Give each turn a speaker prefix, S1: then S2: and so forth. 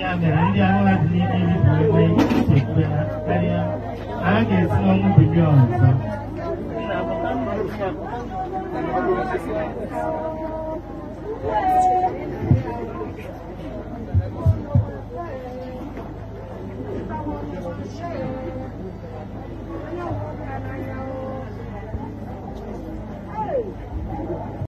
S1: Ya mere ndị agha dị n'ime ili bụ enwe nchekwa ha karịa na a ga-esi n'ọnwụ bilie ọzọ.
S2: Thank you. Sure.